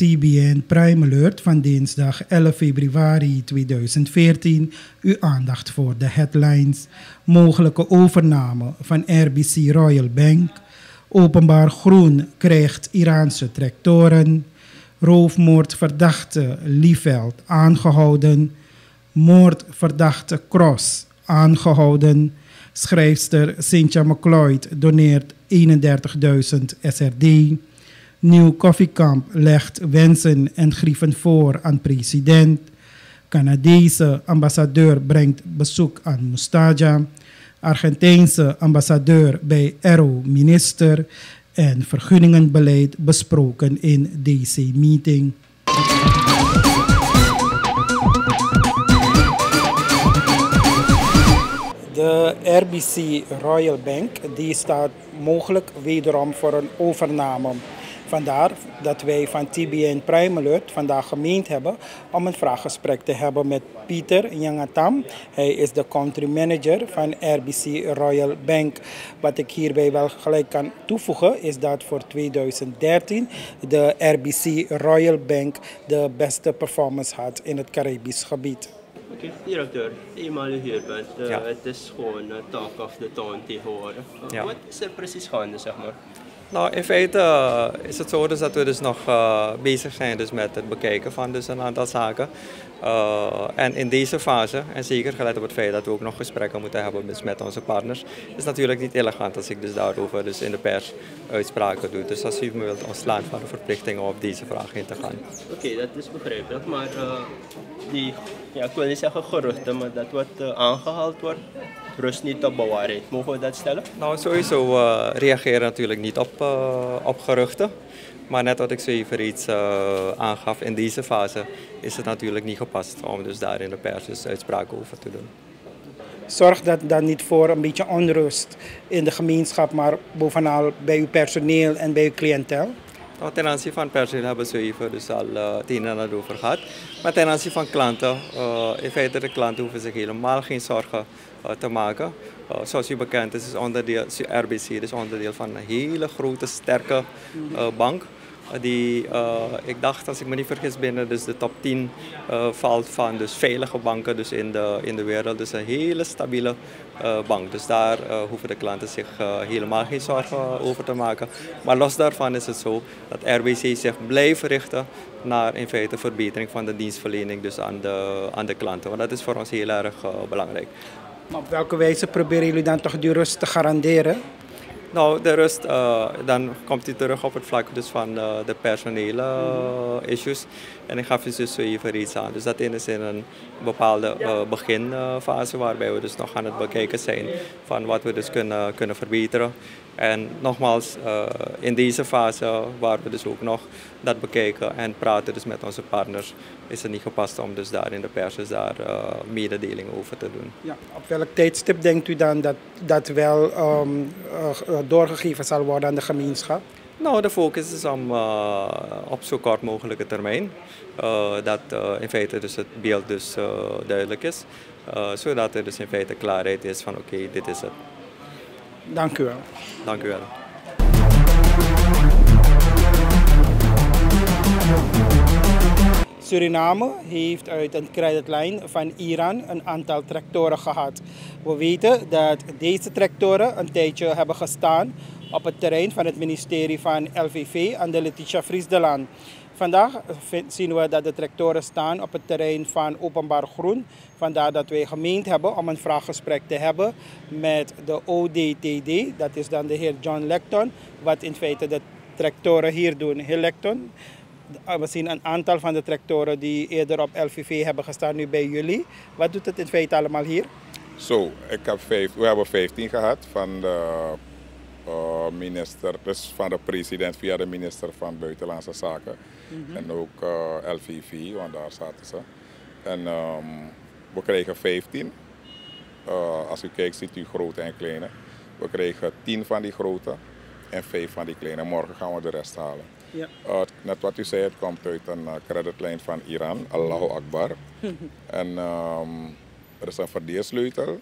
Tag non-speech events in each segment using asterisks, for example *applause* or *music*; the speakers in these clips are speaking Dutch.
TBN Prime Alert van dinsdag 11 februari 2014 uw aandacht voor de headlines. Mogelijke overname van RBC Royal Bank. Openbaar Groen krijgt Iraanse tractoren. Roofmoordverdachte Lieveld aangehouden. Moordverdachte Cross aangehouden. Schrijfster Cynthia McLeod doneert 31.000 SRD. Nieuw koffiekamp legt wensen en grieven voor aan president. Canadese ambassadeur brengt bezoek aan Mustaja. Argentijnse ambassadeur bij ERO-minister. En vergunningenbeleid besproken in DC-meeting. De RBC Royal Bank die staat mogelijk wederom voor een overname. Vandaar dat wij van TBN Prime Alert vandaag gemeend hebben om een vraaggesprek te hebben met Pieter Yangatam. Hij is de country manager van RBC Royal Bank. Wat ik hierbij wel gelijk kan toevoegen is dat voor 2013 de RBC Royal Bank de beste performance had in het Caribisch gebied. Oké, okay, directeur, eenmaal u hier bent, uh, ja. het is gewoon uh, talk of the town tegenwoordig. Uh, ja. Wat is er precies gaande, zeg maar? Nou, in feite uh, is het zo dus dat we dus nog uh, bezig zijn dus met het bekijken van dus een aantal zaken. Uh, en in deze fase, en zeker gelet op het feit dat we ook nog gesprekken moeten hebben dus met onze partners, is natuurlijk niet elegant als ik dus daarover dus in de pers uitspraken doe. Dus als u me wilt ontslaan van de verplichting om op deze vraag in te gaan. Oké, dat is begrijpelijk, maar die, ja, ik wil niet zeggen geruchten, maar dat wat aangehaald wordt, rust niet op bewaarheid. Mogen we dat stellen? Nou, sowieso uh, reageren natuurlijk niet op, uh, op geruchten. Maar net wat ik zo even iets uh, aangaf, in deze fase is het natuurlijk niet gepast om dus daar in de pers dus uitspraken over te doen. Zorg dat dan niet voor een beetje onrust in de gemeenschap, maar bovenal bij uw personeel en bij uw cliëntel? Nou, ten aanzien van personeel hebben we even dus al uh, het een en ander over gehad. Maar ten aanzien van klanten, uh, in feite de klanten hoeven zich helemaal geen zorgen te maken. Uh, zoals u bekend is, is onderdeel, RBC is onderdeel van een hele grote, sterke uh, bank. Die, ik dacht, als ik me niet vergis, binnen dus de top 10 uh, valt van dus veilige banken dus in, de, in de wereld. Dus een hele stabiele bank. Dus daar hoeven de klanten zich helemaal geen zorgen over te maken. Maar los daarvan is het zo dat RBC zich blijft richten naar in feite verbetering van de dienstverlening dus aan, de, aan de klanten. Want dat is voor ons heel erg belangrijk. Op welke wijze proberen jullie dan toch die rust te garanderen? Nou, de rust, uh, dan komt hij terug op het vlak dus van uh, de personele uh, issues. En ik gaf je dus even iets aan. Dus dat is in een bepaalde beginfase waarbij we dus nog aan het bekijken zijn van wat we dus kunnen, kunnen verbeteren. En nogmaals, uh, in deze fase waar we dus ook nog dat bekijken en praten dus met onze partners, is het niet gepast om dus daar in de pers dus daar uh, mededelingen over te doen. Ja, op welk tijdstip denkt u dan dat dat wel uh, doorgegeven zal worden aan de gemeenschap? Nou, de focus is om uh, op zo kort mogelijke termijn uh, dat uh, in feite dus het beeld dus duidelijk is, zodat er dus in feite klaarheid is van oké, okay, dit is het. Dank u wel. Dank u wel. Suriname heeft uit een creditlijn van Iran een aantal tractoren gehad. We weten dat deze tractoren een tijdje hebben gestaan op het terrein van het ministerie van LVV aan de Letitia Friesdelaan. Vandaag zien we dat de tractoren staan op het terrein van Openbaar Groen. Vandaar dat wij gemeend hebben om een vraaggesprek te hebben met de ODTD. Dat is dan de heer John Lecton, wat in feite de tractoren hier doen. Heer Lecton, we zien een aantal van de tractoren die eerder op LVV hebben gestaan, nu bij jullie. Wat doet het in feite allemaal hier? Zo, ik heb vijf, we hebben 15 gehad van de uh, minister, dus van de president via de minister van Buitenlandse Zaken. Mm -hmm. En ook uh, LVV, want daar zaten ze. En um, we kregen 15. Uh, als u kijkt ziet u grote en kleine. We kregen 10 van die grote en 5 van die kleine. Morgen gaan we de rest halen. Ja. Uh, net wat u zei, het komt uit een creditlijn van Iran, Allahu Akbar. *laughs* en um, er is een verdeelsleutel.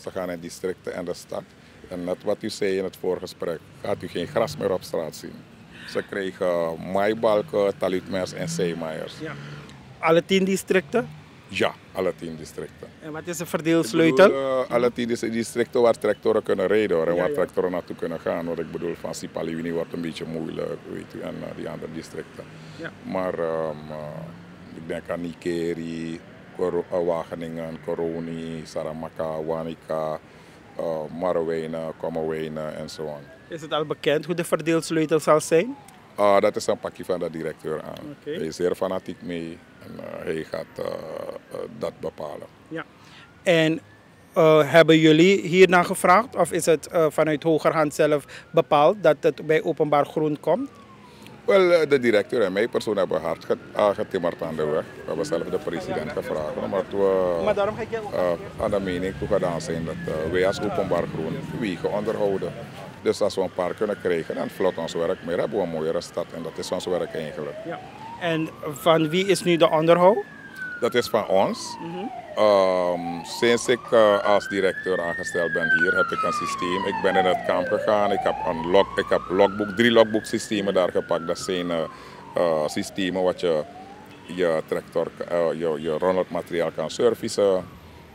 Ze gaan in districten en de stad. En net wat u zei in het voorgesprek, gaat u geen gras meer op straat zien. Ze kregen maaibalken, talutmers en zeemaiers. Ja. Alle tien districten? Ja, alle tien districten. En wat is de verdeelsleutel? bedoel, eh, alle tien dis- districten waar tractoren kunnen rijden hoor, en Ja, waar ja. tractoren naartoe kunnen gaan. Want ik bedoel, van Sipaliwini wordt een beetje moeilijk, weet u, en eh, die andere districten. Ja. Maar ehm, eh, ik denk aan Nikeri, Wageningen, Koroni, Saramaka, Wanika, uh, Marwijnen, Kommerwijnen en zo. Is het al bekend hoe de verdeelsleutel zal zijn? Ah, dat is een pakje van de directeur aan. Hij is zeer fanatiek mee en eh, hij gaat eh, dat bepalen. Ja. En hebben jullie hierna gevraagd of is het vanuit hogerhand zelf bepaald dat het bij openbaar groen komt? Wel, eh, de directeur en mij persoon hebben hard get- ah, getimmerd aan de weg. We hebben zelf de president gevraagd. Omdat we Maar ik jou... eh, aan de mening toegedaan zijn dat eh, wij als openbaar groen wegen onderhouden. Dus als we een paar kunnen krijgen, dan vlot ons werk meer. Hebben we een mooiere stad en dat is ons werk eigenlijk. Ja. En van wie is nu de onderhoud? Dat is van ons. Ehm, sinds ik eh, als directeur aangesteld ben hier, heb ik een systeem. Ik ben in het kamp gegaan. Ik heb, een log, ik heb logboek, drie logboeksystemen daar gepakt. Dat zijn eh, eh, systemen wat je je tractor, eh, je, je materiaal kan servicen.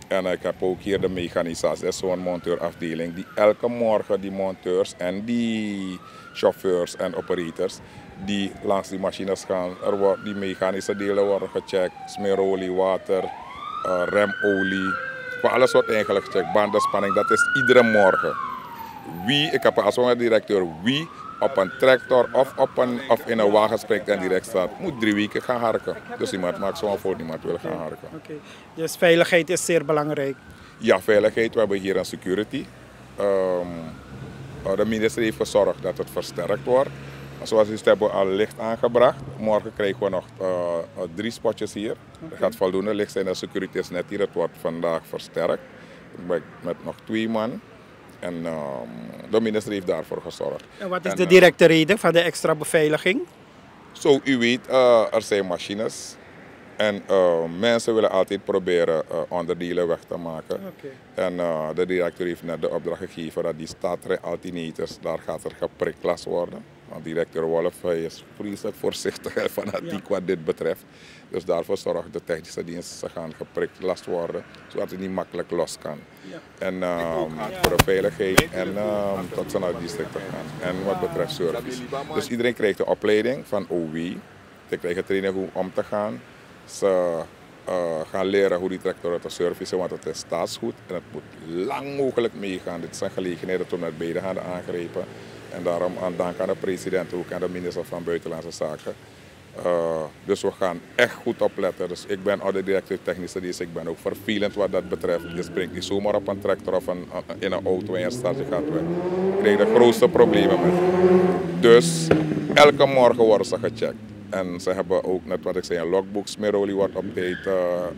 En ik heb ook hier de mechanisatie, zo'n monteurafdeling, die elke morgen die monteurs en die chauffeurs en operators die langs die machines gaan, er die mechanische delen worden gecheckt, smeerolie, water, eh, remolie, voor alles wordt eigenlijk gecheckt, bandenspanning, dat is iedere morgen. Wie, ik heb als directeur, wie op een tractor of, op een, of in een wagen springt en direct staat, moet drie weken gaan harken. Dus iemand maakt zo'n fout, niemand wil gaan harken. Oké. Dus veiligheid is zeer belangrijk. Ja, veiligheid. We hebben hier een security. Ehm, eh, de minister heeft gezorgd dat het versterkt wordt. Zoals u ziet hebben we al licht aangebracht. Morgen krijgen we nog eh, eh, drie spotjes hier. Er gaat voldoende licht zijn. De security is net hier. Het wordt vandaag versterkt. Met nog twee man. En ehm, de minister heeft daarvoor gezorgd. En wat is En, de eh, directe reden van de extra beveiliging? Zo, u weet, eh, er zijn machines. En eh, mensen willen altijd proberen eh, onderdelen weg te maken. En de directeur heeft net de opdracht gegeven dat die staatrijalternators, daar gaat er geprikkeld worden. Want directeur Wolf is vreselijk voorzichtig en fanatiek wat dit betreft. Dus daarvoor zorgt de technische dienst, ze gaan geprikkeld worden, zodat het niet makkelijk los kan. Ja. En ehm, voor de veiligheid en ehm, tot ze naar het district te gaan. En wat betreft service. Dus iedereen krijgt de opleiding van OW. Ze krijgen training hoe om te gaan. Ze eh, gaan leren hoe die tractoren te servicen, want het is staatsgoed en het moet lang mogelijk meegaan. Dit zijn gelegenheden om met beide handen aangrepen. En daarom aan dank aan de president ook en de minister van Buitenlandse Zaken. Eh, dus we gaan echt goed opletten. Dus ik ben oude directeur technische dienst. Ik ben ook vervelend wat dat betreft. Je springt niet zomaar op een tractor of een, in een auto en je start, je gaat weg. Ik krijg de grootste problemen met. Dus elke morgen worden ze gecheckt. En ze hebben ook, net wat ik zei, een logbook, smeerolie wordt op tijd eh,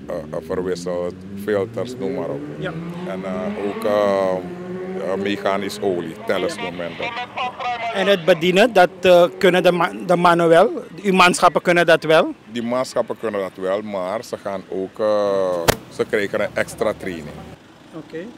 eh, verwisseld, filters, noem maar op. Ja. En ook mechanisch olie, tellersmomenten. En het bedienen, dat eh, kunnen de, ma- de mannen wel. Uw manschappen kunnen dat wel. Die manschappen kunnen dat wel, maar ze gaan ook, eh, ze krijgen een extra training.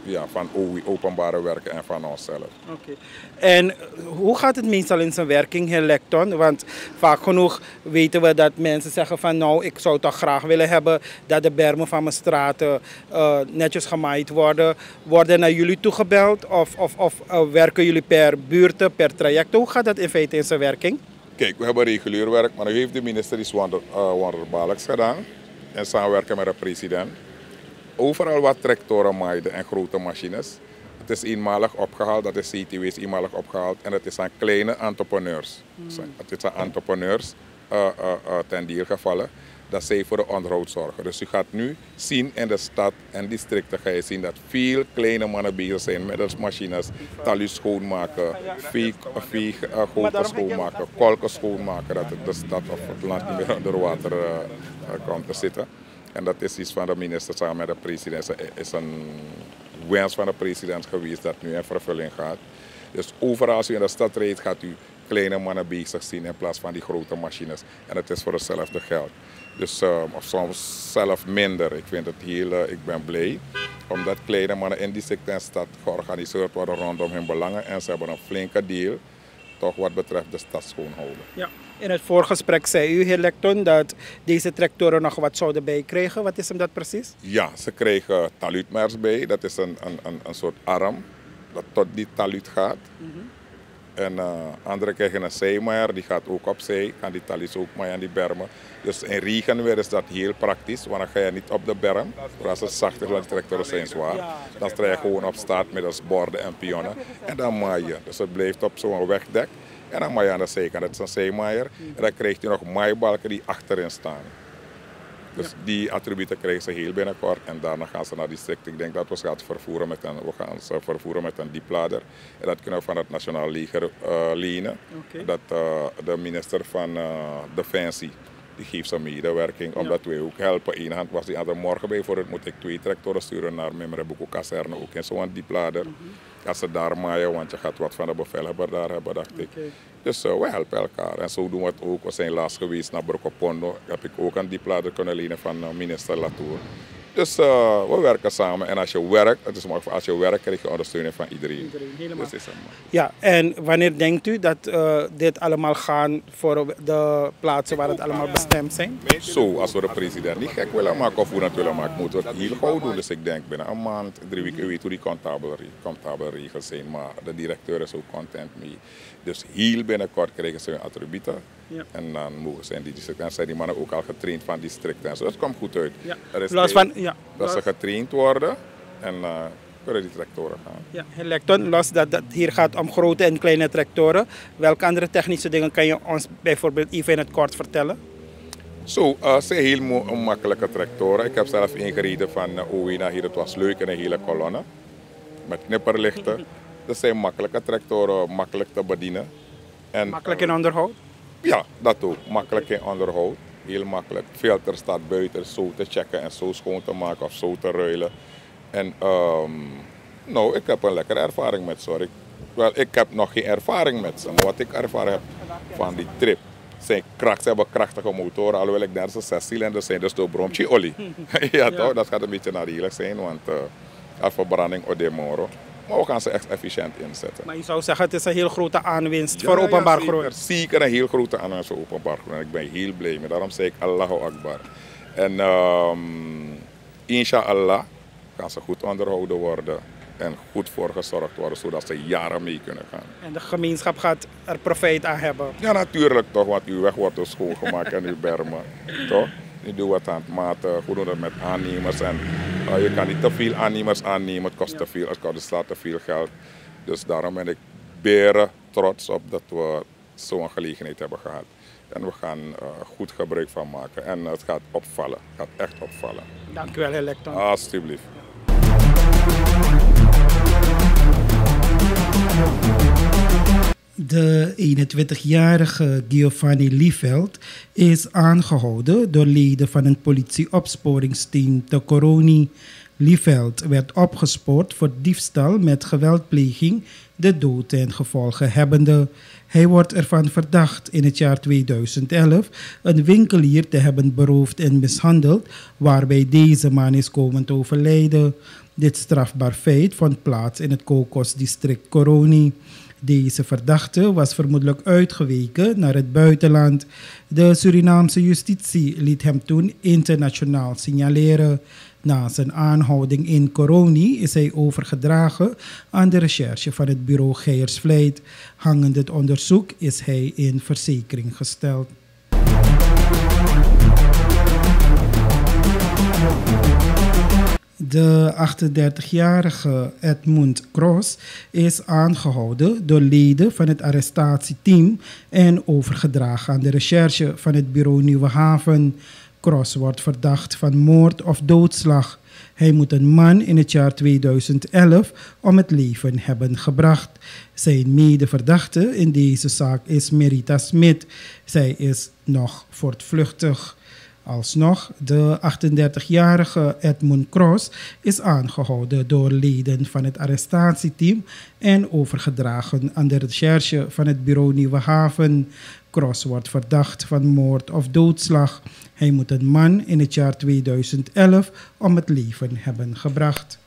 Ja, van OWI, openbare werken en van onszelf. Oké. En hoe gaat het meestal in zijn werking, heer Lecton? Want vaak genoeg weten we dat mensen zeggen van nou, ik zou toch graag willen hebben dat de bermen van mijn straten eh, netjes gemaaid worden. Worden naar jullie toegebeld of, of, of eh, werken jullie per buurten, per traject? Hoe gaat dat in feite in zijn werking? Kijk, we hebben regulier werk, maar nu heeft de minister iets wonder, eh, wonderbaarlijks gedaan. In samenwerking met de president. Overal wat tractoren maaiden en grote machines. Het is eenmalig opgehaald, dat is CTW is eenmalig opgehaald. En het is aan kleine entrepreneurs. Het is aan entrepreneurs eh, eh, eh, ten deel gevallen dat zij voor de onderhoud zorgen. Dus u gaat nu zien in de stad en districten ga je zien dat veel kleine mannen bezig zijn met machines, talus schoonmaken, uh, goten schoonmaken, kolken schoonmaken, dat de stad of het land niet meer *laughs* onder water komt te zitten. En dat is iets van de minister samen met de president. is een wens van de president geweest dat nu in vervulling gaat. Dus overal als u in de stad rijdt, gaat u kleine mannen bezig zien in plaats van die grote machines. En het is voor hetzelfde geld. Dus uh, of soms zelf minder. Ik vind het heel, uh, ik ben blij. Omdat kleine mannen in district en stad georganiseerd worden rondom hun belangen. En ze hebben een flinke deal toch wat betreft de stad schoonhouden. Ja. In het voorgesprek zei u, heer Lecton, dat deze tractoren nog wat zouden bijkrijgen. Wat is hem dat precies? Ja, ze kregen taluutmers bij. Dat is een, een, een, een soort arm dat tot die taluut gaat. En uh, anderen krijgen een zeemaier, die gaat ook opzij. Kan die taluut ook maar aan die bermen. Dus in regenweer is dat heel praktisch, want dan ga je niet op de berm. Maar als het zacht is, want de tractoren zijn zwaar. Dan sta je gewoon op staat met borden en pionnen. En dan maai je. Dus het blijft op zo'n wegdek. En dan maai je aan de zijkant. Dat is een zeemaier. En dan krijgt je nog maaibalken die achterin staan. Dus die attributen krijgen ze heel binnenkort en daarna gaan ze naar district. Ik denk dat we ze gaan vervoeren met een, we gaan ze vervoeren met een dieplader. En dat kunnen we van het Nationaal Leger uh, lenen. Okay. Dat uh, de minister van uh, Defensie die geeft zijn medewerking, omdat wij ook helpen. Eén hand was die andere morgen bijvoorbeeld moet ik twee tractoren sturen naar Memrebuko kazerne, ook in zo'n dieplader. Mm -hmm. Als ze daar maaien, want je gaat wat van de bevelhebber daar hebben, dacht ik. Dus uh, we helpen elkaar. En zo doen we het ook. We zijn laatst geweest naar Brokopondo. Heb ik ook een dieplader kunnen lenen van uh, minister Latour. Dus uh, we werken samen. En als je werkt, het is maar als je werkt, krijg je ondersteuning van iedereen. iedereen helemaal. Dus ja, en wanneer denkt u dat uh, dit allemaal gaan voor de plaatsen waar het allemaal bestemd zijn? Zo, als we de president niet gek willen maken of hoe dat willen maken, moeten we het heel gauw doen. Dus ik denk binnen een maand, drie weken, u weet hoe die comptabele regels zijn. Maar de directeur is ook content mee. Dus heel binnenkort krijgen ze hun attributen. Ja. En dan mogen ze in die districten. Zijn die mannen ook al getraind van districten. Dus dat komt goed uit. Ja. Er is los van, ja. Dat ze getraind worden en uh, kunnen die tractoren gaan. Ja, Lecton, los dat het hier gaat om grote en kleine tractoren. Welke andere technische dingen kan je ons bijvoorbeeld even in het kort vertellen? Zo, so, uh, zijn heel makkelijke tractoren. Ik heb zelf ingereden van uh, hier. Het was leuk in een hele kolonne. Met knipperlichten. *laughs* Dat zijn makkelijke tractoren, makkelijk te bedienen. En, makkelijk in onderhoud? Ja, dat ook. Makkelijk in onderhoud. Heel makkelijk. Filter staat buiten, zo te checken en zo schoon te maken of zo te ruilen. En um, nou, ik heb een lekkere ervaring met ze. Ik, wel, ik heb nog geen ervaring met ze, maar wat ik ervaren heb van die trip. Zijn kracht, ze hebben krachtige motoren, alhoewel ik daar ze zes cilinders zijn, dus door bromtje olie. ja, *laughs* ja, toch? Dat gaat een beetje nadelig zijn, want uh, als verbranding odemoro. Maar we gaan ze echt efficiënt inzetten. Maar je zou zeggen, het is een heel grote aanwinst voor openbaar groen. Ja, zeker een heel grote aanwinst voor openbaar groen. Ik ben heel blij mee. Daarom zeg ik Allahu Akbar. En um, inshallah gaan ze goed onderhouden worden en goed voor gezorgd worden, zodat ze jaren mee kunnen gaan. En de gemeenschap gaat er profijt aan hebben? Ja, natuurlijk toch, want uw weg wordt dus schoongemaakt en uw bermen. *laughs* Toch? Nu doen we het aan het maten, hoe doen we het met aannemers. En, uh, je kan niet te veel aannemers aannemen, het kost te veel, het kost dus te veel geld. Dus daarom ben ik beren trots op dat we zo'n gelegenheid hebben gehad. En we gaan uh, goed gebruik van maken. En het gaat opvallen. Het gaat echt opvallen. Dank u wel, heer Lecton. Alsjeblieft. De 21-jarige Giovanni Lieveld is aangehouden door leden van een politieopsporingsteam te Coroni. Lieveld werd opgespoord voor diefstal met geweldpleging, de dood en gevolgen hebbende. Hij wordt ervan verdacht in het jaar 2011 een winkelier te hebben beroofd en mishandeld, waarbij deze man is komen te overlijden. Dit strafbaar feit vond plaats in het Kokos-district Coroni. Deze verdachte was vermoedelijk uitgeweken naar het buitenland. De Surinaamse justitie liet hem toen internationaal signaleren. Na zijn aanhouding in Coroni is hij overgedragen aan de recherche van het bureau Geiersvleit. Hangend het onderzoek is hij in verzekering gesteld. De 38-jarige Edmund Cross is aangehouden door leden van het arrestatieteam en overgedragen aan de recherche van het bureau Nieuwe Haven. Cross wordt verdacht van moord of doodslag. Hij moet een man in het jaar 2011 om het leven hebben gebracht. Zijn medeverdachte in deze zaak is Merita Smit. Zij is nog voortvluchtig. Alsnog, de 38-jarige Edmund Cross is aangehouden door leden van het arrestatieteam en overgedragen aan de recherche van het bureau Nieuwe Haven. Cross wordt verdacht van moord of doodslag. Hij moet een man in het jaar 2011 om het leven hebben gebracht.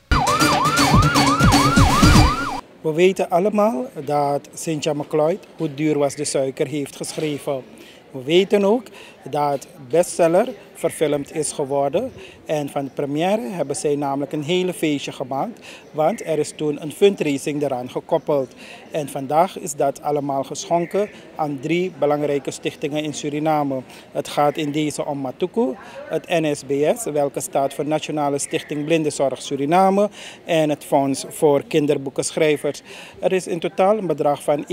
We weten allemaal dat Cynthia McLeod Hoe duur was de suiker heeft geschreven. We weten ook dat bestseller verfilmd is geworden. En van de première hebben zij namelijk een hele feestje gemaakt. Want er is toen een fundraising eraan gekoppeld. En vandaag is dat allemaal geschonken aan drie belangrijke stichtingen in Suriname. Het gaat in deze om Matuku, het NSBS, welke staat voor Nationale Stichting Blindenzorg Suriname. En het Fonds voor Kinderboekenschrijvers. Er is in totaal een bedrag van 31.000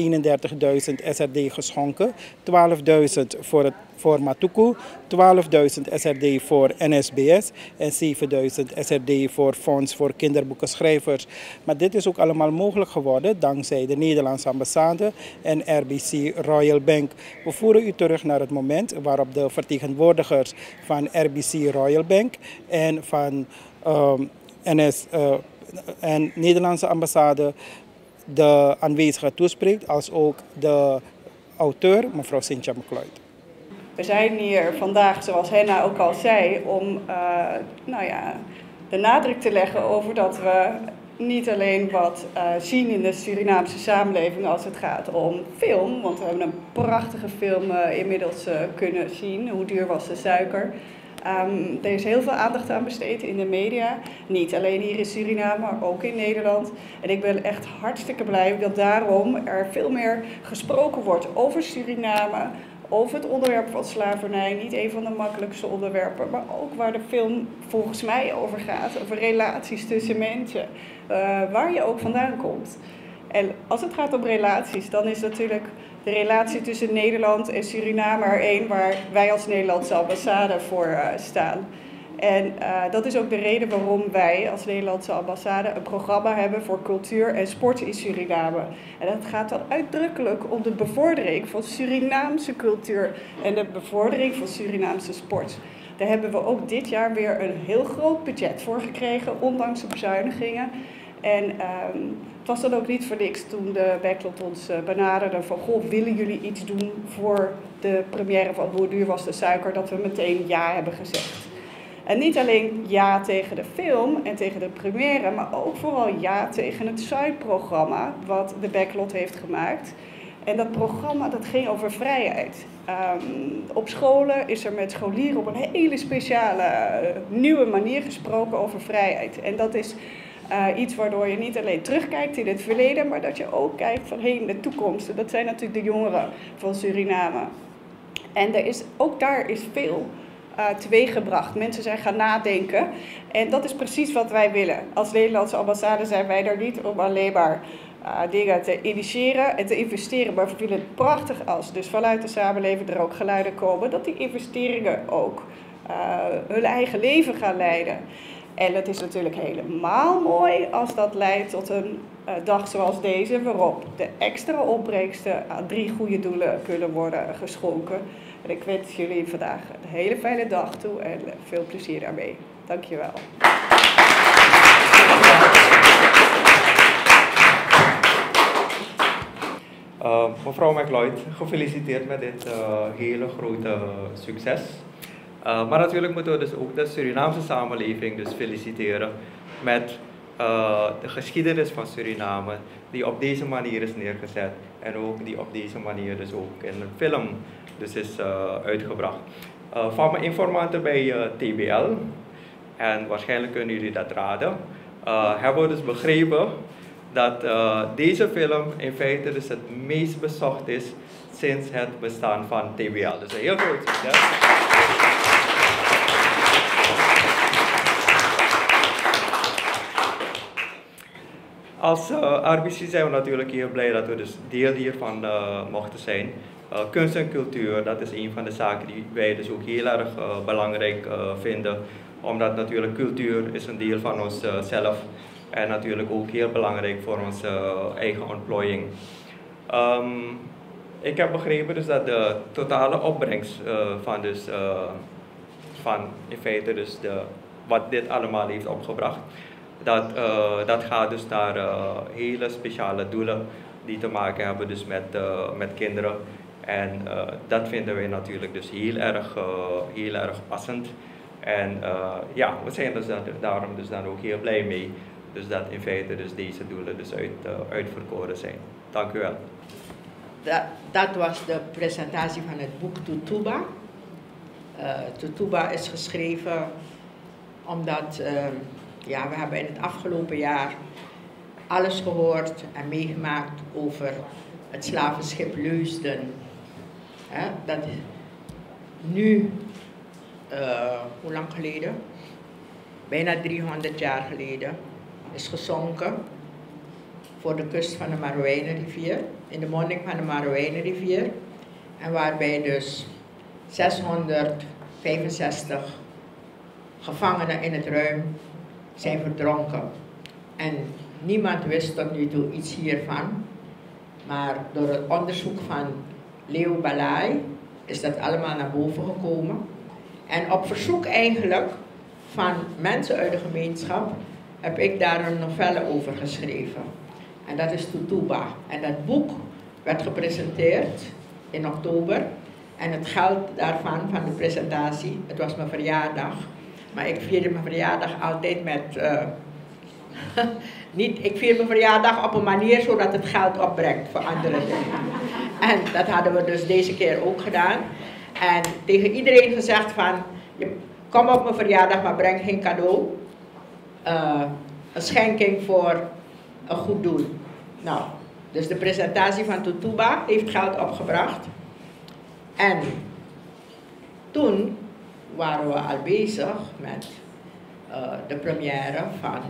SRD geschonken. 12.000 voor het voor Matuku, 12.000 SRD voor NSBS en 7.000 SRD voor Fonds voor Kinderboekenschrijvers. Maar dit is ook allemaal mogelijk geworden dankzij de Nederlandse ambassade en RBC Royal Bank. We voeren u terug naar het moment waarop de vertegenwoordigers van RBC Royal Bank en van um, NS uh, en Nederlandse ambassade de aanwezigen toespreekt, als ook de auteur, mevrouw Cynthia McLeod. We zijn hier vandaag, zoals Henna ook al zei, om uh, nou ja, de nadruk te leggen over dat we niet alleen wat uh, zien in de Surinaamse samenleving als het gaat om film, want we hebben een prachtige film uh, inmiddels kunnen zien, Hoe duur was de suiker. Um, er is heel veel aandacht aan besteed in de media. Niet alleen hier in Suriname, maar ook in Nederland. En ik ben echt hartstikke blij dat daarom er veel meer gesproken wordt over Suriname, over het onderwerp van slavernij. Niet een van de makkelijkste onderwerpen, maar ook waar de film volgens mij over gaat. Over relaties tussen mensen, uh, waar je ook vandaan komt. En als het gaat om relaties, dan is natuurlijk de relatie tussen Nederland en Suriname er één waar wij als Nederlandse ambassade voor uh, staan. En uh, dat is ook de reden waarom wij als Nederlandse ambassade een programma hebben voor cultuur en sport in Suriname. En dat gaat dan uitdrukkelijk om de bevordering van Surinaamse cultuur en de bevordering van Surinaamse sport. Daar hebben we ook dit jaar weer een heel groot budget voor gekregen, ondanks de bezuinigingen. En um, het was dan ook niet voor niks toen de backlot ons uh, benaderde van... ...goh, willen jullie iets doen voor de première van Hoe duur was de suiker? Dat we meteen ja hebben gezegd. En niet alleen ja tegen de film en tegen de première, maar ook vooral ja tegen het Zuid-programma wat de Backlot heeft gemaakt. En dat programma dat ging over vrijheid. Um, op scholen is er met scholieren op een hele speciale uh, nieuwe manier gesproken over vrijheid. En dat is uh, iets waardoor je niet alleen terugkijkt in het verleden, maar dat je ook kijkt van heen de toekomst. En dat zijn natuurlijk de jongeren van Suriname. En er is, ook daar is veel uh, teweeggebracht. Mensen zijn gaan nadenken. En dat is precies wat wij willen. Als Nederlandse ambassade zijn wij er niet om alleen maar uh, dingen te initiëren en te investeren. Maar we willen het prachtig als dus vanuit de samenleving er ook geluiden komen. Dat die investeringen ook uh, hun eigen leven gaan leiden. En het is natuurlijk helemaal mooi als dat leidt tot een uh, dag zoals deze, waarop de extra opbrengsten aan drie goede doelen kunnen worden geschonken. En ik wens jullie vandaag een hele fijne dag toe en veel plezier daarmee. Dankjewel. Uh, mevrouw McLeod, gefeliciteerd met dit uh, hele grote succes. Uh, maar natuurlijk moeten we dus ook de Surinaamse samenleving dus feliciteren met de geschiedenis van Suriname, die op deze manier is neergezet en ook die op deze manier dus ook in een film dus is uh, uitgebracht. Van mijn informanten bij TBL, en waarschijnlijk kunnen jullie dat raden, hebben we dus begrepen dat deze film in feite dus het meest bezocht is sinds het bestaan van TBL. Dus een heel groot succes. Als uh, RBC zijn we natuurlijk heel blij dat we dus deel hiervan uh, mochten zijn. Uh, kunst en cultuur, dat is een van de zaken die wij dus ook heel erg belangrijk vinden. Omdat natuurlijk cultuur is een deel van onszelf en natuurlijk ook heel belangrijk voor onze eigen ontplooiing. Um, ik heb begrepen dus dat de totale opbrengst van, dus, van in feite dus de, wat dit allemaal heeft opgebracht, dat, dat gaat dus naar hele speciale doelen die te maken hebben dus met, met kinderen. En dat vinden wij natuurlijk dus heel erg, heel erg passend. En ja, we zijn dus daarom dus dan ook heel blij mee Dus dat in feite dus deze doelen dus uit, uitverkoren zijn. Dank u wel. Dat, dat was de presentatie van het boek Tutuba. Uh, Tutuba is geschreven omdat ja, we hebben in het afgelopen jaar alles gehoord en meegemaakt over het slavenschip Leusden. Dat nu, uh, hoe lang geleden? Bijna 300 jaar geleden is gezonken voor de kust van de Marowijnenrivier, in de monding van de Marowijnenrivier. En waarbij dus 665 gevangenen in het ruim zijn verdronken. En niemand wist tot nu toe iets hiervan. Maar door het onderzoek van Leo Balai is dat allemaal naar boven gekomen. En op verzoek eigenlijk van mensen uit de gemeenschap heb ik daar een novelle over geschreven. En dat is Tutuba. En dat boek werd gepresenteerd in oktober. En het geld daarvan, van de presentatie, het was mijn verjaardag. Maar ik vierde mijn verjaardag altijd met. Uh, *laughs* niet, ik vier mijn verjaardag op een manier zodat het geld opbrengt voor andere dingen. En dat hadden we dus deze keer ook gedaan. En tegen iedereen gezegd van, kom op mijn verjaardag, maar breng geen cadeau. Uh, een schenking voor een goed doel. Nou, dus de presentatie van Tutuba heeft geld opgebracht. En toen waren we al bezig met uh, de première van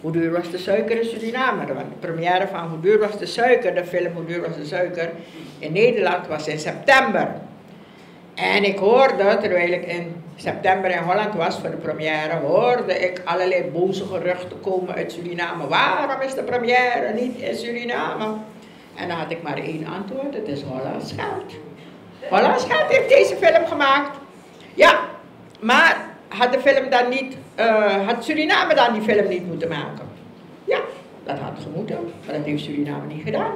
Hoe duur was de suiker in Suriname? De première van Hoe duur was de suiker, de film Hoe duur was de suiker in Nederland was in september. En ik hoorde, terwijl ik in september in Holland was voor de première, hoorde ik allerlei boze geruchten komen uit Suriname. Waarom is de première niet in Suriname? En dan had ik maar één antwoord, het is Hollands geld. Hollands geld heeft deze film gemaakt. Ja, maar had de film dan niet, uh, had Suriname dan die film niet moeten maken? Ja, dat had gemoeten, maar dat heeft Suriname niet gedaan.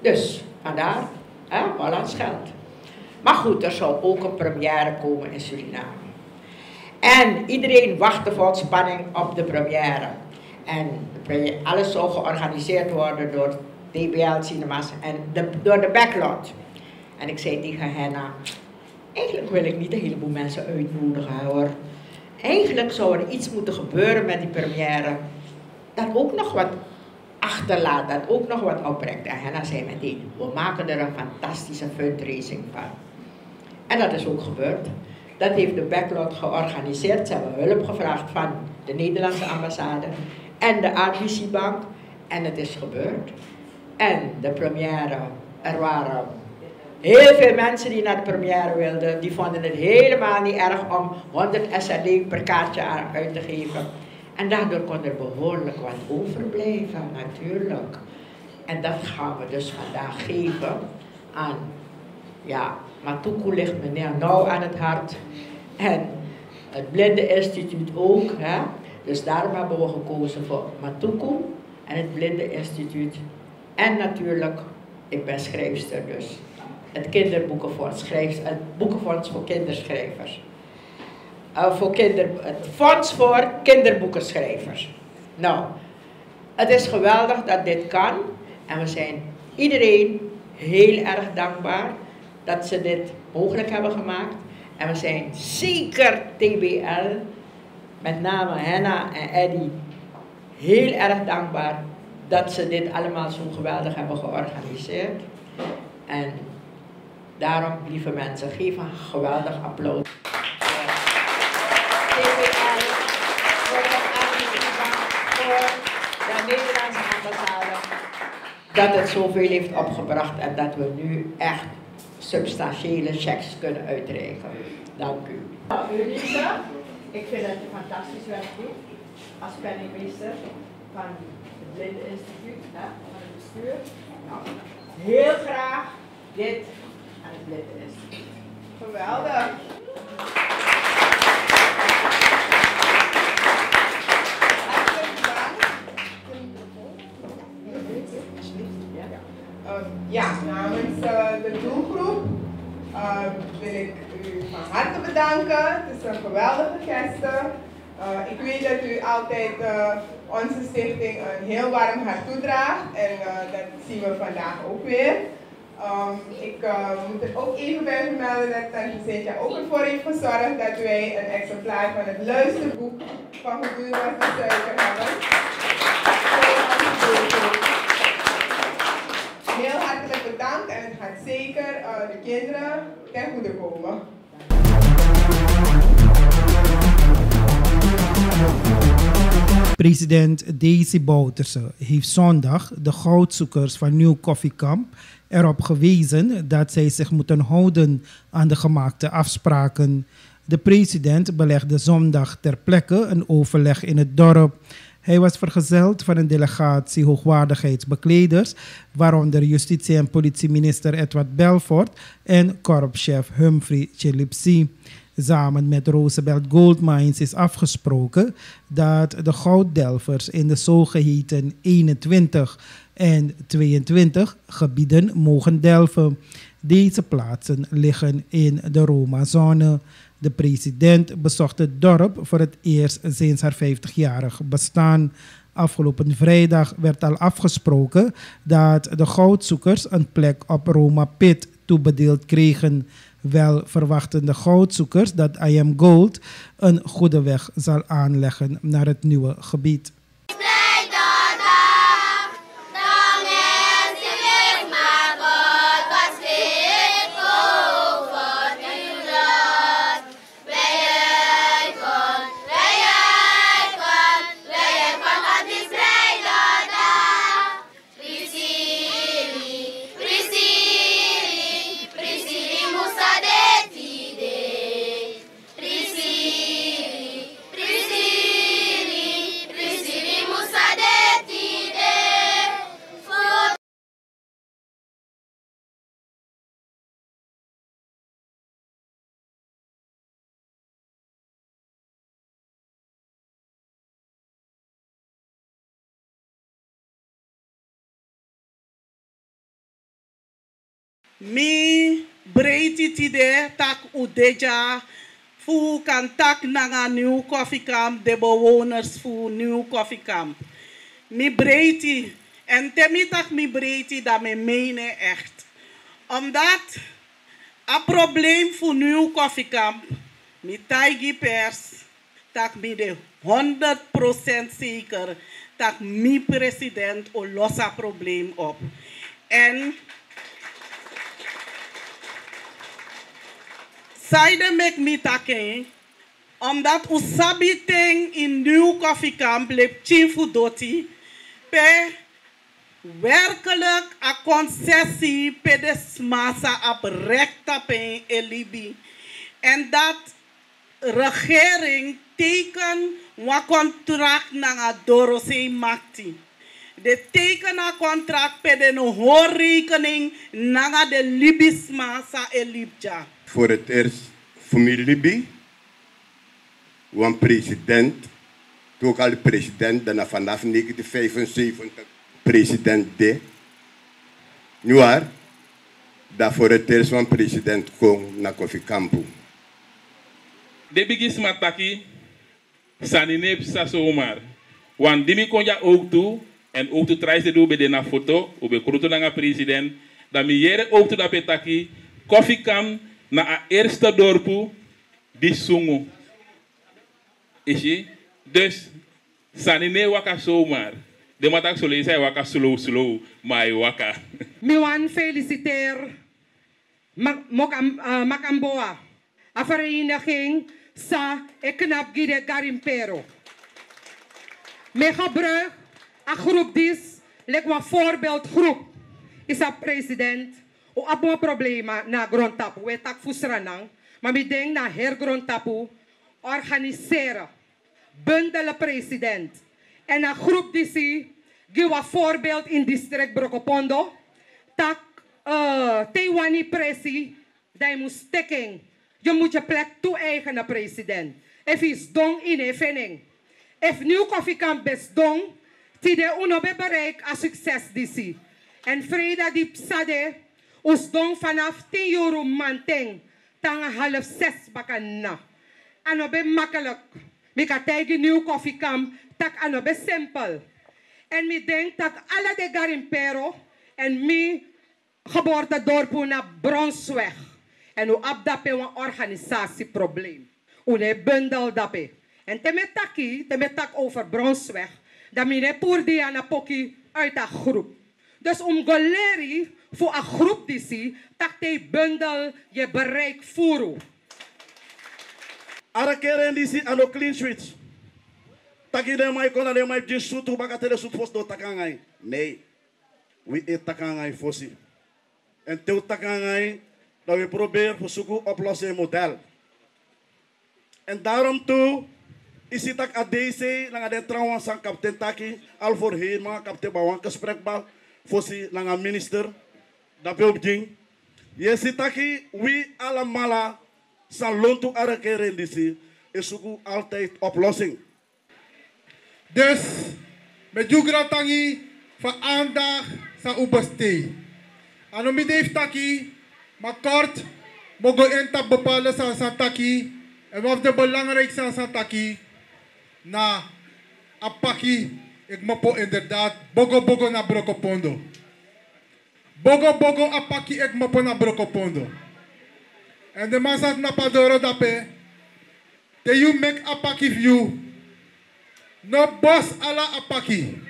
Dus, vandaar, hè, Hollands geld. Maar goed, er zou ook een première komen in Suriname. En iedereen wachtte vol spanning op de première. En alles zou georganiseerd worden door DBL Cinemas en door de backlot. En ik zei tegen Henna, eigenlijk wil ik niet een heleboel mensen uitnodigen hoor. Eigenlijk zou er iets moeten gebeuren met die première. Dat ook nog wat achterlaat, dat ook nog wat opbrengt. En Henna zei meteen, we maken er een fantastische fundraising van. En dat is ook gebeurd. Dat heeft de Backlot georganiseerd. Ze hebben hulp gevraagd van de Nederlandse ambassade en de RBC Bank. En het is gebeurd. En de première, er waren heel veel mensen die naar de première wilden. Die vonden het helemaal niet erg om 100 SRD per kaartje uit te geven. En daardoor kon er behoorlijk wat overblijven, natuurlijk. En dat gaan we dus vandaag geven aan ja, Matuku ligt meneer nauw aan het hart. En het Blinde Instituut ook. Hè? Dus daarom hebben we gekozen voor Matuku en het Blinde Instituut. En natuurlijk, ik ben schrijfster dus. Het kinderboekenfonds, het boekenfonds voor kinderschrijvers. Uh, voor kinder, het fonds voor kinderboekenschrijvers. Nou, het is geweldig dat dit kan. En we zijn iedereen heel erg dankbaar dat ze dit mogelijk hebben gemaakt. En we zijn zeker TBL, met name Henna en Eddy, heel erg dankbaar dat ze dit allemaal zo geweldig hebben georganiseerd. En daarom, lieve mensen, geef een geweldig applaus. Voor de Nederlandse ambassade, dat het zoveel heeft opgebracht en dat we nu echt substantiële checks kunnen uitreiken. Dank u. Nou, Lisa, ik vind het een fantastisch werk doet als penningmeester van het Blinde Instituut, hè, van het bestuur. Nou, heel graag dit aan het. Uh, ja, namens de doelgroep uh, wil ik u van harte bedanken. Het is een geweldige geste. Uh, ik weet dat u altijd uh, onze stichting een heel warm hart toedraagt en dat zien we vandaag ook weer. Um, ik moet er ook even bij vermelden dat Tante Cynthia ook ervoor heeft gezorgd dat wij een exemplaar van het luisterboek van Gedurig de Suiker hebben. Heel hartelijk bedankt en het gaat zeker de kinderen ten goede komen. President Daisy Bouterse heeft zondag de goudzoekers van Nieuw Coffee Camp erop gewezen dat zij zich moeten houden aan de gemaakte afspraken. De president belegde zondag ter plekke een overleg in het dorp. Hij was vergezeld van een delegatie hoogwaardigheidsbekleders, waaronder justitie- en politieminister Edward Belfort en korpschef Humphrey Chilipsi samen met Roosevelt Goldmines is afgesproken dat de gouddelvers in de zogeheten 21 en 22 gebieden mogen delven. Deze plaatsen liggen in de Roma-zone. De president bezocht het dorp voor het eerst sinds haar 50-jarig bestaan. Afgelopen vrijdag werd al afgesproken dat de goudzoekers een plek op Roma Pit toebedeeld kregen. Wel verwachten de goudzoekers dat IM Gold een goede weg zal aanleggen naar het nieuwe gebied. Mi breiti tide tak udeja fu kan tak nanga new coffee camp de bewoners fu new coffee camp. Mi breiti en temi mi breiti dat me mene echt. Omdat a probleem fu new coffee camp mi taigi pers tak mi de 100% zeker dat mi president o losa probleem op. En Zijde mek mi take, omdat u sabi ting in nieuw koffiekamp lep chifu doti, pe werkelijk a concessie pe de smasa op recta pe elibi. En dat regering teken een contract na dorose makti. De tekenen contract pe de no hoorrekening na de libisma sa elibja voor het eerst familie. Want president, toen al president, dan vanaf 1975 president D. Nu waar, dat voor het eerst van president kon naar Kofi Kampu. De bigis mataki, sanine sa zomaar. Want dimi kon ja ook toe, en ook toe te doen bij de foto, op de kroto president, dat mi jere ook toe dat petaki, Kofi Kamp, na a eerste dorpu di sungu. Ishi? Dus, sanine waka zomaar. De matak zo lezen waka slow slow, maar waka. *laughs* Mi wan feliciteer uh, Makamboa. A sa eknap gide garimpero. Me gebruik a groep dis, lek een voorbeeldgroep. Is a president o abo problema na grondtapu, we tak fusranang, maar we denk na her grondtapu, organiseren, bundelen president. En een groep die zie, geef voorbeeld in district Brokopondo, tak uh, Taiwani presi, dat moet stekking. Je moet je plek toe-eigenen, president. If is dong in evening. If nieuw koffiekamp best dong, tide uno be bereik a succes disi. En vrede die psade, Ons dong vanaf 10 euro manteng. Tanga half zes bakan na. Ano be makkelijk. Mi ka tegi nieuw koffiekam tak ano be simpel. En mi denk dat alle de garimpero en mi geboortedorp na Bronsweg. En u abdape een organisatieprobleem. Une bundel dape. En te met taki, te met tak over Bronsweg. Dat mi ne poer die aan poki uit een groep. Dus om goleri voor een groep die zie, tak te bundel je bereik voeren. Ara keren di si ano clean switch. Taki de mai kona de mai jin sutu baka tele sut fos do takangai. Nee. We e takangai fosi. En teu takangai dat we proberen voor zoeken oplossing model. En daarom toe is het ook ADC lang de trouwens aan kapitein Taki al voorheen maar kapitein Bawan gesprek ba voor aan minister ding. Je ziet taki we allemaal zijn loon toe arakeren disi is zoeken altijd oplossing. Dus met jugra tangi van aandacht sa ubastee. Ano mi Dave Taki, maar kort mogen entap bepalen sa sa Taki en wat de belangrijkste sa Taki na apaki ik mo po inderdaad bogo bogo na brokopondo. Bogo bogo apaki ik mo po na brokopondo. En de masat na padoro dape te you make apaki view no boss ala apaki.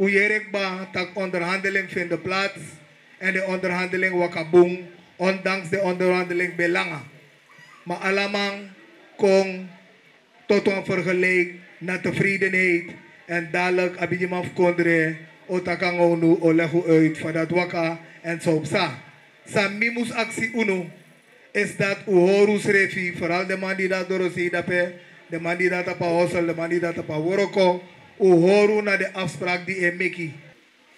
Uyerik ba tak onderhandeling vinden plaats en de onderhandeling wakaboom, ondanks de onderhandeling belangen. Maar alamang kong tot een naar tevredenheid en dadelijk abidjimaf kondre o takangonu o legu uit van waka en zo sa. Sa mimus actie uno is dat u horus refi, vooral de man die dat door dape, de man die dat apa hostel, de man die dat apa woroko, u horu naar de afspraak die e meki.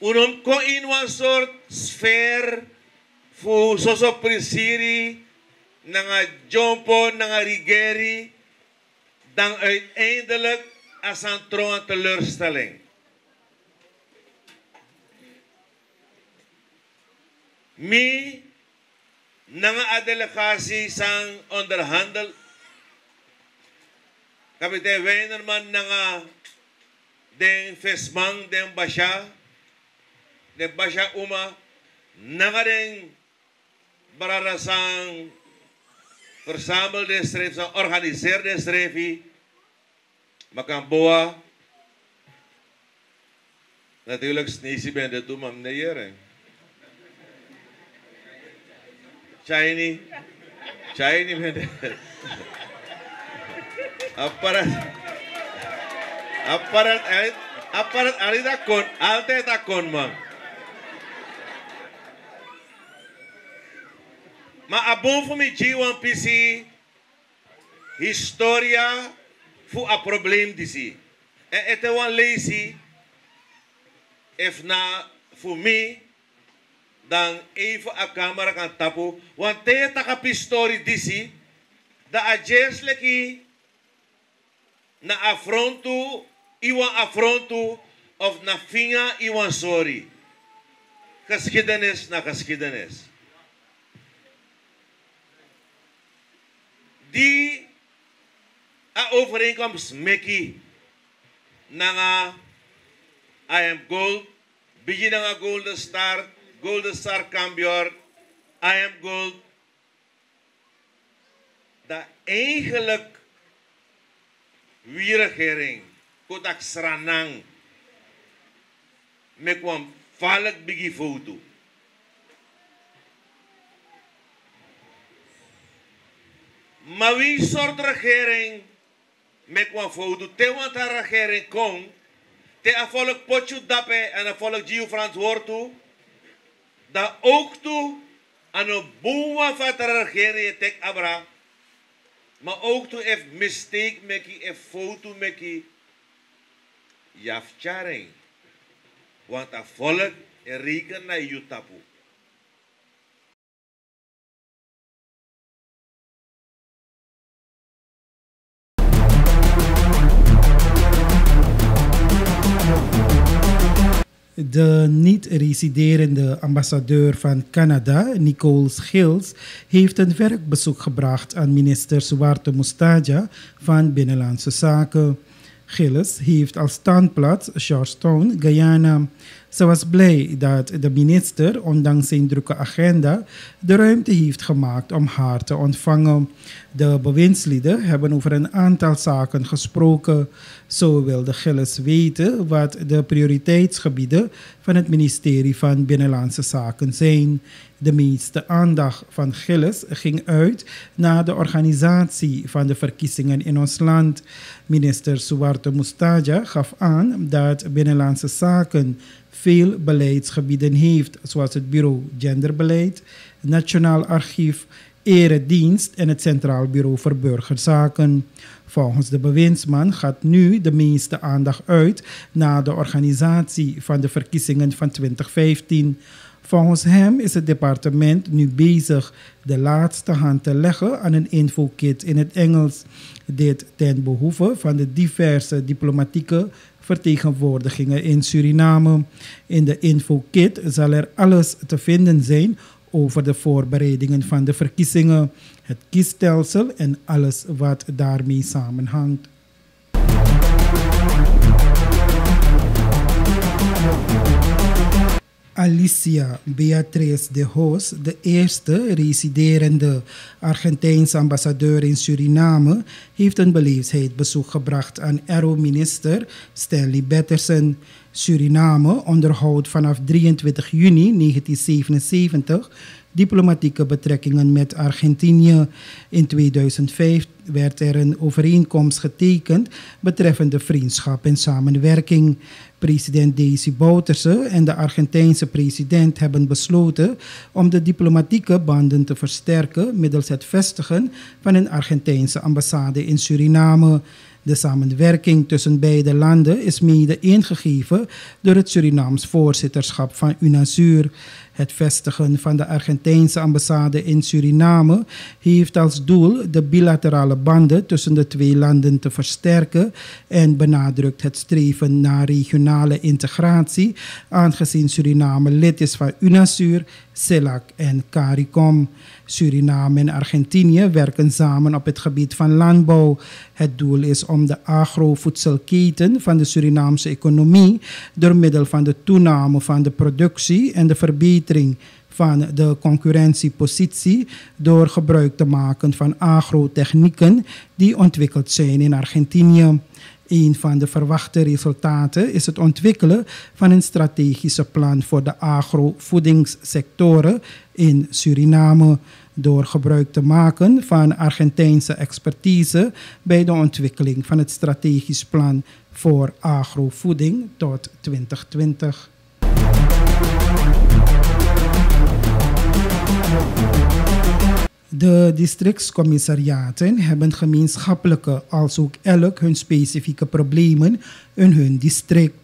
Unom ko in een soort sfeer voor soso prisiri nga jompo nga rigeri dan uiteindelijk als een troon teleurstelling. Mi nga a delegatie sang onderhandel kapitein Weinerman nga den fesmang den basha den basha uma nga den bararasang verzamelde sang organiseerde schreef makamboa natuurlijk sneesie ben de doem am neyeren Shiny. Shiny Mendes. Aparat. Aparat. Aparat alida kon. Alte ta kon man. Ma abon fu mi G1 PC. Historia fu a probleem disi. E ete wan lazy. If na fu mi dan even a camera kan tapu want te taka pistori disi da ajesleki na afrontu iwan afrontu of na finga iwan sorry geschiedenis na geschiedenis die a overeenkomst meki nanga I am gold bigi nanga golden star Golden Star Cambior, I am Gold. Dat eigenlijk wie regering, kodak sranang, me kwam valk bigi foto. Maar wie soort regering me kwam foto, te want haar regering kon, te a volk potje dape en a volk Gio Frans Wortu, dat ook toe aan een boa van de regering tek abra, maar ook toe heeft mistake meki, een foto meki, jafcharing. Want dat volk reken naar Jutapu. De niet-residerende ambassadeur van Canada, Nicole Schils, heeft een werkbezoek gebracht aan minister Suarto Mustaja van Binnenlandse Zaken. Gilles heeft als standplaats Georgetown, Guyana. Ze was blij dat de minister, ondanks zijn drukke agenda, de ruimte heeft gemaakt om haar te ontvangen. De bewindslieden hebben over een aantal zaken gesproken. Zo wilde Gilles weten wat de prioriteitsgebieden van het ministerie van Binnenlandse Zaken zijn. De meeste aandacht van Gilles ging uit naar de organisatie van de verkiezingen in ons land. Minister Suarto Mustaja gaf aan dat Binnenlandse Zaken veel beleidsgebieden heeft, zoals het Bureau Genderbeleid, Nationaal Archief, Eredienst en het Centraal Bureau voor Burgerzaken. Volgens de bewindsman gaat nu de meeste aandacht uit naar de organisatie van de verkiezingen van 2015. Volgens hem is het departement nu bezig de laatste hand te leggen aan een infokit in het Engels. Dit ten behoeve van de diverse diplomatieke vertegenwoordigingen in Suriname. In de infokit zal er alles te vinden zijn over de voorbereidingen van de verkiezingen, het kiesstelsel en alles wat daarmee samenhangt. Alicia Beatriz de Hoos, de eerste residerende Argentijnse ambassadeur in Suriname, heeft een beleefdheidsbezoek gebracht aan Aero-minister Stanley Betterson. Suriname onderhoudt vanaf 23 juni 1977 diplomatieke betrekkingen met Argentinië. In 2005 werd er een overeenkomst getekend betreffende vriendschap en samenwerking. President Desi Bouterse en de Argentijnse president hebben besloten om de diplomatieke banden te versterken middels het vestigen van een Argentijnse ambassade in Suriname. De samenwerking tussen beide landen is mede ingegeven door het Surinaams voorzitterschap van UNASUR. Het vestigen van de Argentijnse ambassade in Suriname heeft als doel de bilaterale banden tussen de twee landen te versterken en benadrukt het streven naar regionale integratie, aangezien Suriname lid is van UNASUR, CELAC en CARICOM. Suriname en Argentinië werken samen op het gebied van landbouw. Het doel is om de agrovoedselketen van de Surinaamse economie door middel van de toename van de productie en de verbetering van de concurrentiepositie door gebruik te maken van agrotechnieken die ontwikkeld zijn in Argentinië. Een van de verwachte resultaten is het ontwikkelen van een strategische plan voor de agrovoedingssectoren in Suriname door gebruik te maken van Argentijnse expertise bij de ontwikkeling van het strategisch plan voor agrovoeding tot 2020. De districtscommissariaten hebben gemeenschappelijke als ook elk hun specifieke problemen in hun district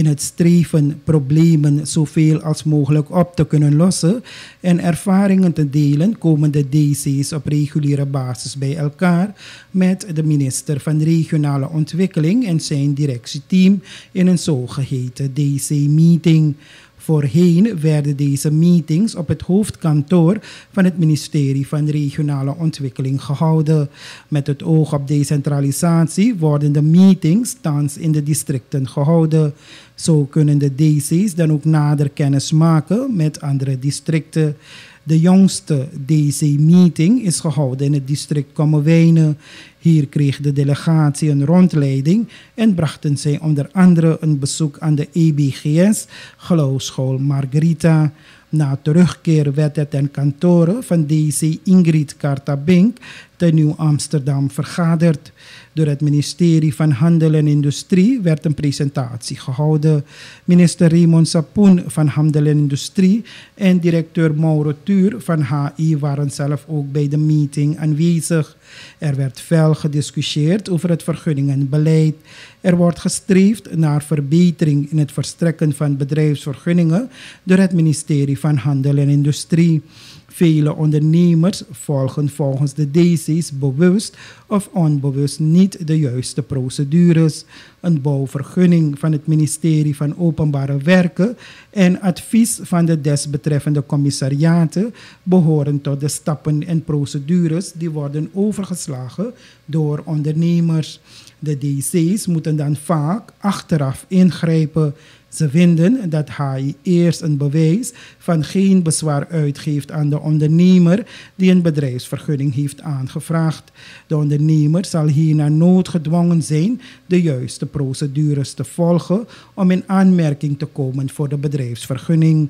in het streven problemen zoveel als mogelijk op te kunnen lossen en ervaringen te delen, komen de DC's op reguliere basis bij elkaar met de minister van Regionale Ontwikkeling en zijn directieteam in een zogeheten DC-meeting. Voorheen werden deze meetings op het hoofdkantoor van het ministerie van Regionale Ontwikkeling gehouden. Met het oog op decentralisatie worden de meetings thans in de districten gehouden. Zo kunnen de DC's dan ook nader kennis maken met andere districten. De jongste DC-meeting is gehouden in het district Kommerwijnen. Hier kreeg de delegatie een rondleiding en brachten zij onder andere een bezoek aan de EBGS, Geloofschool Margarita. Na terugkeer werd het ten kantoren van DC Ingrid Kartabink te Nieuw-Amsterdam vergaderd. Door het ministerie van Handel en Industrie werd een presentatie gehouden. Minister Raymond Sapoen van Handel en Industrie en directeur Mauro Tuur van HI waren zelf ook bij de meeting aanwezig. Er werd fel gediscussieerd over het vergunningenbeleid. Er wordt gestreefd naar verbetering in het verstrekken van bedrijfsvergunningen door het ministerie van Handel en Industrie. Vele ondernemers volgen volgens de DC's bewust of onbewust niet de juiste procedures. een bouwvergunning van het ministerie van Openbare Werken en advies van de desbetreffende commissariaten behoren tot de stappen en procedures die worden overgeslagen door ondernemers. De DC's moeten dan vaak achteraf ingrijpen ze vinden dat hij eerst een bewijs van geen bezwaar uitgeeft aan de ondernemer die een bedrijfsvergunning heeft aangevraagd. De ondernemer zal hierna noodgedwongen zijn de juiste procedures te volgen om in aanmerking te komen voor de bedrijfsvergunning.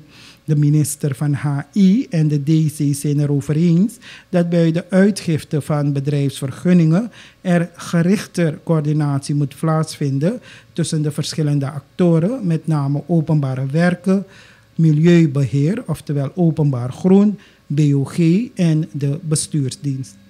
De minister van HI en de DC zijn erover eens dat bij de uitgifte van bedrijfsvergunningen er gerichter coördinatie moet plaatsvinden tussen de verschillende actoren, met name openbare werken, milieubeheer, oftewel openbaar groen, BOG en de bestuursdienst.